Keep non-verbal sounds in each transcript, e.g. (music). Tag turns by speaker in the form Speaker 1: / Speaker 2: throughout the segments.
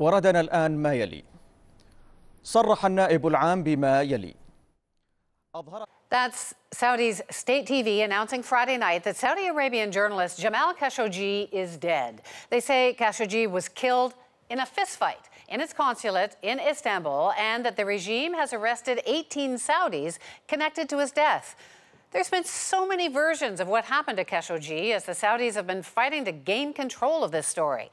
Speaker 1: وردنا الآن ما يلي صرح النائب العام بما يلي أظهر
Speaker 2: That's Saudi's state TV announcing Friday night that Saudi Arabian journalist Jamal Khashoggi is dead. They say Khashoggi was killed in a fistfight in its consulate in Istanbul and that the regime has arrested 18 Saudis connected to his death. There's been so many versions of what happened to Khashoggi as the Saudis have been fighting to gain control of this story.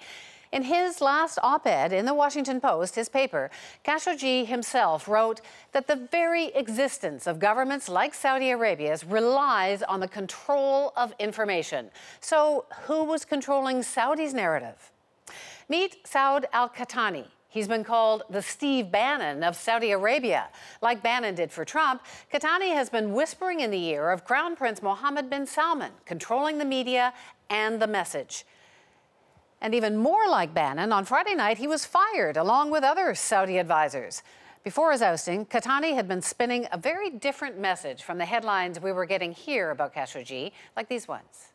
Speaker 2: In his last op ed in the Washington Post, his paper, Khashoggi himself wrote that the very existence of governments like Saudi Arabia's relies on the control of information. So, who was controlling Saudi's narrative? Meet Saud al Qahtani. He's been called the Steve Bannon of Saudi Arabia. Like Bannon did for Trump, Qahtani has been whispering in the ear of Crown Prince Mohammed bin Salman, controlling the media and the message. And even more like Bannon, on Friday night he was fired along with other Saudi advisors. Before his ousting, Qahtani had been spinning a very different message from the headlines we were getting here about Khashoggi, like these ones.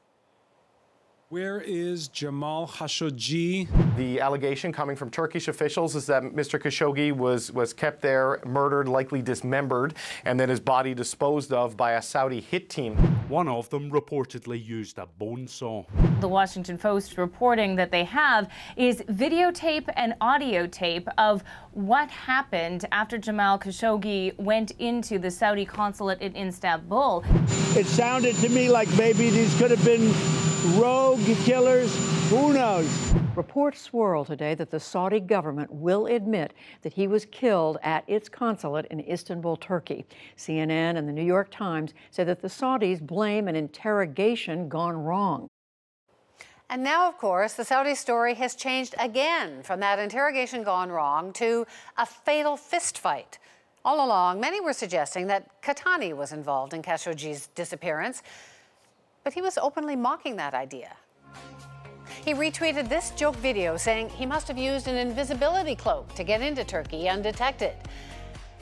Speaker 3: Where is Jamal Khashoggi?
Speaker 4: The allegation coming from Turkish officials is that Mr. Khashoggi was, was kept there, murdered, likely dismembered, and then his body disposed of by a Saudi hit team.
Speaker 5: One of them reportedly used a bone saw.
Speaker 6: The Washington Post reporting that they have is videotape and audio tape of what happened after Jamal Khashoggi went into the Saudi consulate in Istanbul.
Speaker 7: It sounded to me like maybe these could have been rogue killers. Who knows?
Speaker 8: Reports swirl today that the Saudi government will admit that he was killed at its consulate in Istanbul, Turkey. CNN and the New York Times say that the Saudis blame an interrogation gone wrong.
Speaker 2: And now, of course, the Saudi story has changed again from that interrogation gone wrong to a fatal fistfight. All along, many were suggesting that Qahtani was involved in Khashoggi's disappearance, but he was openly mocking that idea. He retweeted this joke video saying he must have used an invisibility cloak to get into Turkey undetected.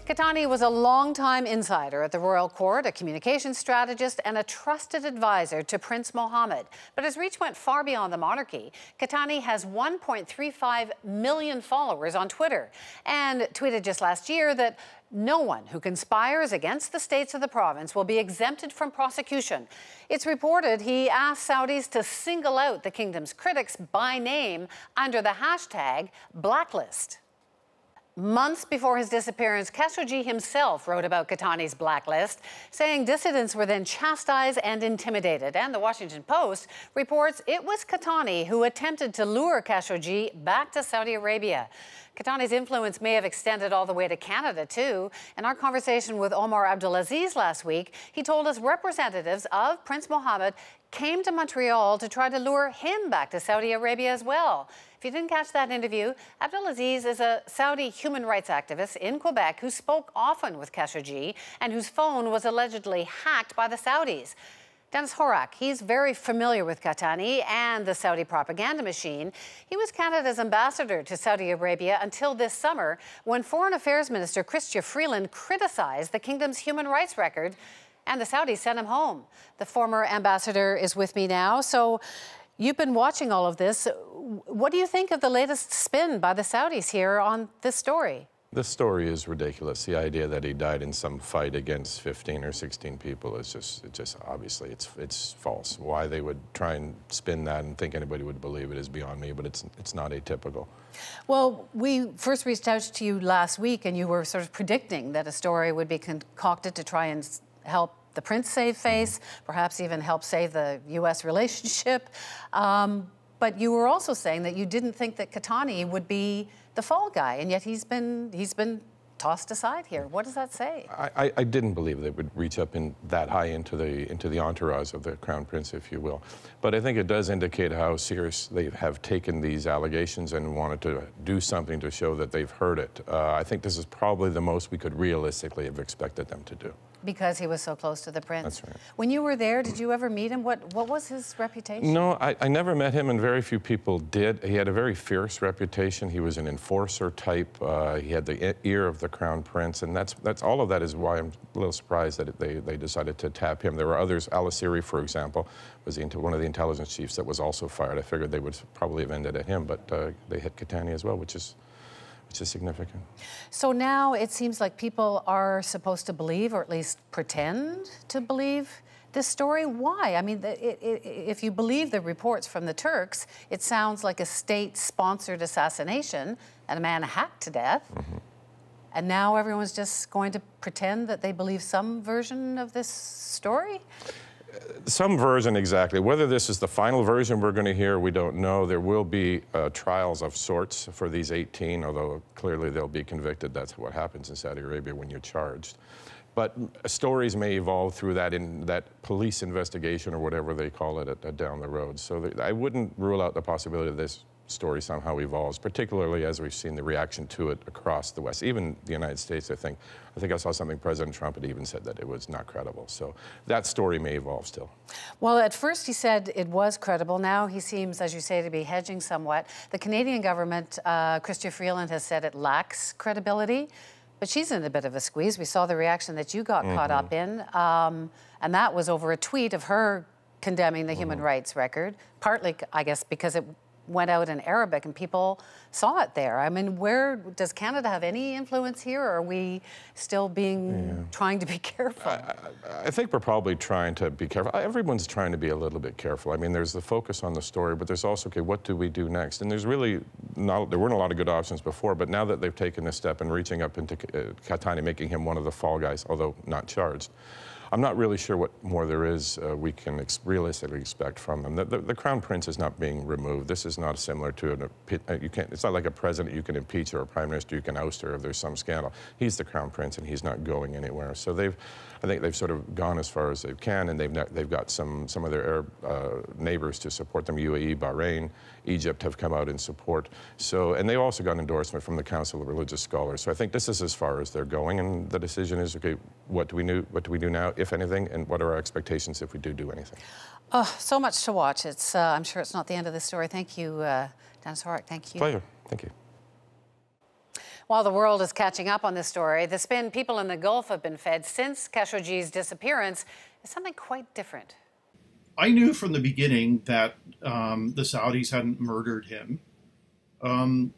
Speaker 2: Qahtani was a longtime insider at the royal court, a communications strategist, and a trusted advisor to Prince Mohammed. But his reach went far beyond the monarchy. Qahtani has 1.35 million followers on Twitter and tweeted just last year that no one who conspires against the states of the province will be exempted from prosecution. It's reported he asked Saudis to single out the kingdom's critics by name under the hashtag blacklist. Months before his disappearance, Khashoggi himself wrote about Qahtani's blacklist, saying dissidents were then chastised and intimidated. And the Washington Post reports it was Qahtani who attempted to lure Khashoggi back to Saudi Arabia. Qahtani's influence may have extended all the way to Canada, too. In our conversation with Omar Abdulaziz last week, he told us representatives of Prince Mohammed came to Montreal to try to lure him back to Saudi Arabia as well. If you didn't catch that interview, Abdulaziz is a Saudi human rights activist in Quebec who spoke often with Khashoggi and whose phone was allegedly hacked by the Saudis. Dennis Horak, he's very familiar with Qahtani and the Saudi propaganda machine. He was Canada's ambassador to Saudi Arabia until this summer when Foreign Affairs Minister Chrystia Freeland criticized the kingdom's human rights record and the Saudis sent him home. The former ambassador is with me now. So you've been watching all of this. What do you think of the latest spin by the Saudis here on this story?
Speaker 9: This story is ridiculous. The idea that he died in some fight against 15 or 16 people is just, it just obviously it's it's false. Why they would try and spin that and think anybody would believe it is beyond me, but it's it's not atypical.
Speaker 2: Well, we first reached out to you last week, and you were sort of predicting that a story would be concocted to try and help the prince save face, perhaps even help save the U.S. (laughs) relationship. Um, but you were also saying that you didn't think that Qahtani would be the fall guy, and yet he's been he's been tossed aside here. What does that say?
Speaker 9: I, I didn't believe they would reach up in that high into the into the entourage of the crown prince, if you will. But I think it does indicate how serious they have taken these allegations and wanted to do something to show that they've heard it. Uh, I think this is probably the most we could realistically have expected them to do.
Speaker 2: Because he was so close to the prince.
Speaker 9: That's right.
Speaker 2: When you were there, did you ever meet him? What what was his reputation?
Speaker 9: No, I, I never met him, and very few people did. He had a very fierce reputation. He was an enforcer type. Uh, he had the ear of the crown prince, and that's that's all of that is why I'm a little surprised that they they decided to tap him. There were others. Al-Asiri, for example, was the, one of the intelligence chiefs that was also fired. I figured they would probably have ended at him, but uh, they hit Qahtani as well, which is which is significant.
Speaker 2: So now it seems like people are supposed to believe, or at least pretend to believe, this story. Why? I mean, it, it, if you believe the reports from the Turks, it sounds like a state sponsored assassination and a man hacked to death. Mm-hmm. And now everyone's just going to pretend that they believe some version of this story?
Speaker 9: Some version exactly. Whether this is the final version we're going to hear, we don't know. There will be uh, trials of sorts for these 18, although clearly they'll be convicted. That's what happens in Saudi Arabia when you're charged. But stories may evolve through that in that police investigation or whatever they call it at, at down the road. So I wouldn't rule out the possibility of this story somehow evolves, particularly as we've seen the reaction to it across the West, even the United States. I think, I think I saw something President Trump had even said that it was not credible. So that story may evolve still.
Speaker 2: Well, at first he said it was credible. Now he seems, as you say, to be hedging somewhat. The Canadian government, uh, Chrystia Freeland, has said it lacks credibility. But she's in a bit of a squeeze. We saw the reaction that you got mm -hmm. caught up in, um, and that was over a tweet of her condemning the mm -hmm. human rights record, partly, I guess, because it went out in Arabic and people saw it there. I mean, where does Canada have any influence here, or are we still being yeah. trying to be (laughs) careful? I,
Speaker 9: I, think we're probably trying to be careful. Everyone's trying to be a little bit careful. I mean, there's the focus on the story, but there's also okay, what do we do next? And there's really not there weren't a lot of good options before, but now that they've taken this step and reaching up into uh, Qahtani, making him one of the fall guys, although not charged. I'm not really sure what more there is uh, we can ex realistically expect from them. The, the, the, Crown Prince is not being removed. This is not similar to an, uh, you can't, it's not like a president you can impeach or a prime minister you can oust her if there's some scandal. He's the Crown Prince and he's not going anywhere. So they've, I think they've sort of gone as far as they can and they've, they've got some, some of their Arab uh, neighbors to support them, UAE, Bahrain, Egypt have come out in support. So, and they also got endorsement from the Council of Religious Scholars. So I think this is as far as they're going, and the decision is, okay, what do we do? What do we do now, if anything, and what are our expectations if we do do anything?
Speaker 2: Oh, so much to watch. It's, uh, I'm sure it's not the end of the story. Thank you, uh, Dennis Horak. Thank you.
Speaker 9: Pleasure. Thank you.
Speaker 2: While the world is catching up on this story, the spin people in the Gulf have been fed since Khashoggi's disappearance is something quite different.
Speaker 10: I knew from the beginning that um, the Saudis hadn't murdered him. Um,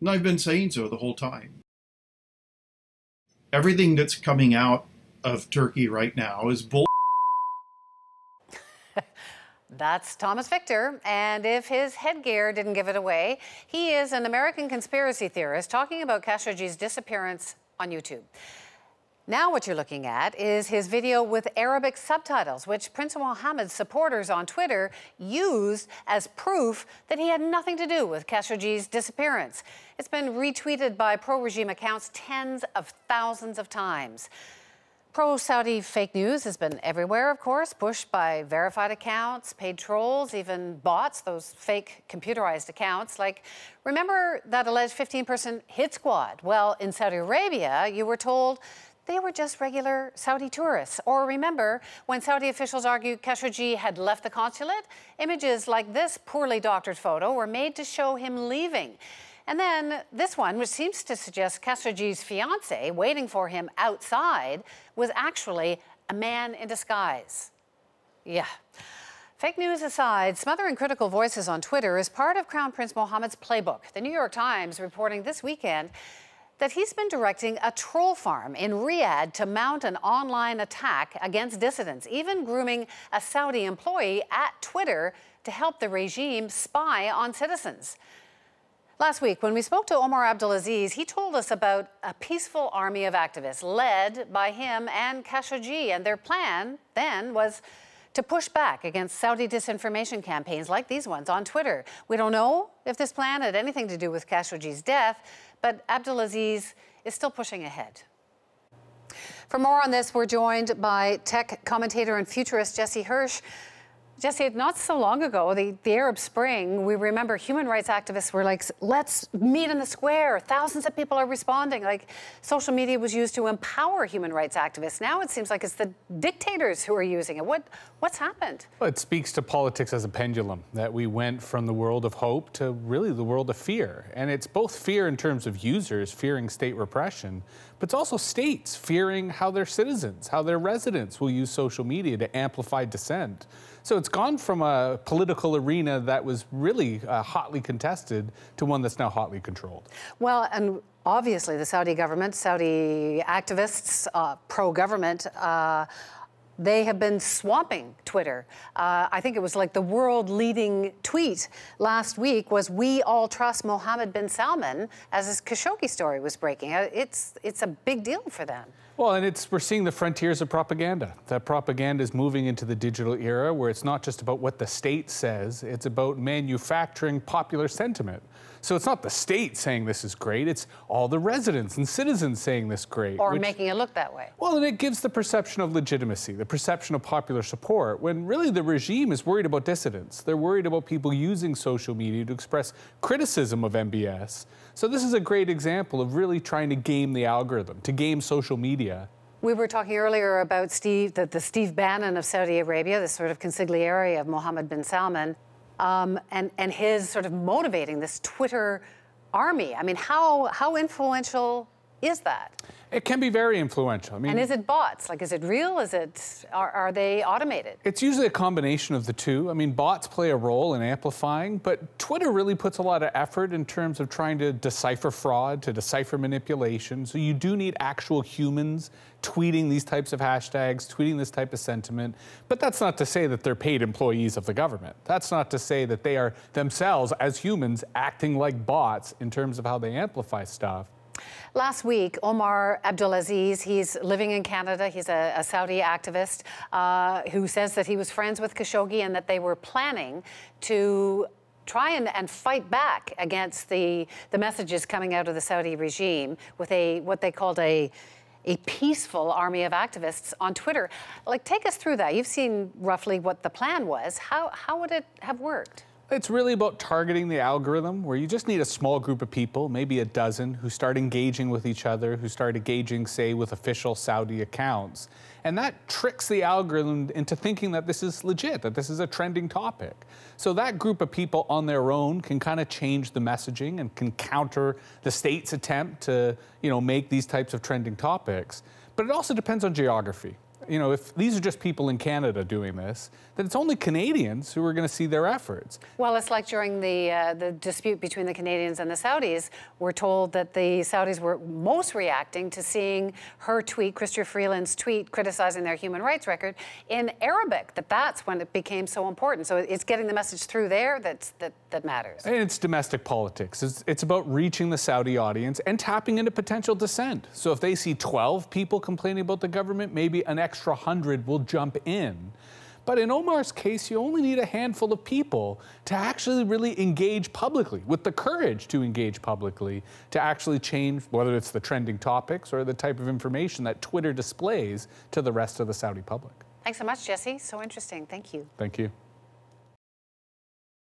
Speaker 10: and I've been saying so the whole time. Everything that's coming out of Turkey right now is bull.
Speaker 2: That's Thomas Wictor, and if his headgear didn't give it away, he is an American conspiracy theorist talking about Khashoggi's disappearance on YouTube. Now what you're looking at is his video with Arabic subtitles, which Prince Mohammed's supporters on Twitter used as proof that he had nothing to do with Khashoggi's disappearance. It's been retweeted by pro-regime accounts tens of thousands of times. Pro-Saudi fake news has been everywhere, of course, pushed by verified accounts, paid trolls, even bots, those fake computerized accounts. Like, remember that alleged 15-person hit squad? Well, in Saudi Arabia, you were told they were just regular Saudi tourists. Or remember, when Saudi officials argued Khashoggi had left the consulate, images like this poorly doctored photo were made to show him leaving. And then this one, which seems to suggest Khashoggi's fiance waiting for him outside, was actually a man in disguise. Yeah. Fake news aside, smothering critical voices on Twitter is part of Crown Prince Mohammed's playbook. The New York Times reporting this weekend that he's been directing a troll farm in Riyadh to mount an online attack against dissidents, even grooming a Saudi employee at Twitter to help the regime spy on citizens. Last week, when we spoke to Omar Abdulaziz, he told us about a peaceful army of activists led by him and Khashoggi, and their plan then was to push back against Saudi disinformation campaigns like these ones on Twitter. We don't know if this plan had anything to do with Khashoggi's death, but Abdulaziz is still pushing ahead. For more on this, we're joined by tech commentator and futurist Jesse Hirsch. Jesse, not so long ago, the, the Arab Spring, we remember human rights activists were like, let's meet in the square. Thousands of people are responding. Like, social media was used to empower human rights activists. Now it seems like it's the dictators who are using it. What, what's happened?
Speaker 11: Well, it speaks to politics as a pendulum, that we went from the world of hope to really the world of fear. And it's both fear in terms of users fearing state repression, but it's also states fearing how their citizens, how their residents will use social media to amplify dissent. So it's gone from a political arena that was really uh, hotly contested to one that's now hotly controlled.
Speaker 2: Well, and obviously the Saudi government, Saudi activists, uh, pro-government, uh, they have been swamping Twitter. Uh, I think it was like the world leading tweet last week was we all trust Mohammed bin Salman as his Khashoggi story was breaking. Uh, it's, it's a big deal for them.
Speaker 11: Well, and it's we're seeing the frontiers of propaganda. That propaganda is moving into the digital era where it's not just about what the state says, it's about manufacturing popular sentiment. So it's not the state saying this is great, it's all the residents and citizens saying this great.
Speaker 2: Or
Speaker 11: which,
Speaker 2: making it look that way.
Speaker 11: Well, and it gives the perception of legitimacy, the perception of popular support, when really the regime is worried about dissidents. They're worried about people using social media to express criticism of MBS. So this is a great example of really trying to game the algorithm, to game social media.
Speaker 2: We were talking earlier about Steve, the, the Steve Bannon of Saudi Arabia, the sort of consigliere of Mohammed bin Salman, um, and, and his sort of motivating this Twitter army. I mean, how, how influential is that?
Speaker 11: It can be very influential. I mean,
Speaker 2: and is it bots? Like, is it real? Is it are, are they automated?
Speaker 11: It's usually a combination of the two. I mean, bots play a role in amplifying, but Twitter really puts a lot of effort in terms of trying to decipher fraud, to decipher manipulation. So you do need actual humans tweeting these types of hashtags, tweeting this type of sentiment. But that's not to say that they're paid employees of the government. That's not to say that they are themselves, as humans, acting like bots in terms of how they amplify stuff.
Speaker 2: Last week, Omar Abdulaziz, he's living in Canada. He's a, a Saudi activist uh, who says that he was friends with Khashoggi and that they were planning to try and, and, fight back against the, the messages coming out of the Saudi regime with a what they called a a peaceful army of activists on Twitter. Like, take us through that. You've seen roughly what the plan was. How, how would it have worked?
Speaker 11: It's really about targeting the algorithm where you just need a small group of people, maybe a dozen, who start engaging with each other, who start engaging, say, with official Saudi accounts. And that tricks the algorithm into thinking that this is legit, that this is a trending topic. So that group of people on their own can kind of change the messaging and can counter the state's attempt to, you know, make these types of trending topics. But it also depends on geography you know, if these are just people in Canada doing this, then it's only Canadians who are going to see their efforts.
Speaker 2: Well, it's like during the uh, the dispute between the Canadians and the Saudis. We're told that the Saudis were most reacting to seeing her tweet, Chrystia Freeland's tweet, criticizing their human rights record in Arabic. That that's when it became so important. So it's getting the message through there that's that that matters.
Speaker 11: And it's domestic politics. It's, it's about reaching the Saudi audience and tapping into potential dissent. So if they see 12 people complaining about the government, maybe an extra 100 will jump in. But in Omar's case, you only need a handful of people to actually really engage publicly, with the courage to engage publicly, to actually change whether it's the trending topics or the type of information that Twitter displays to the rest of the Saudi public.
Speaker 2: Thanks so much, Jesse. So interesting. Thank you.
Speaker 11: Thank you.